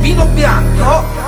Vino bianco.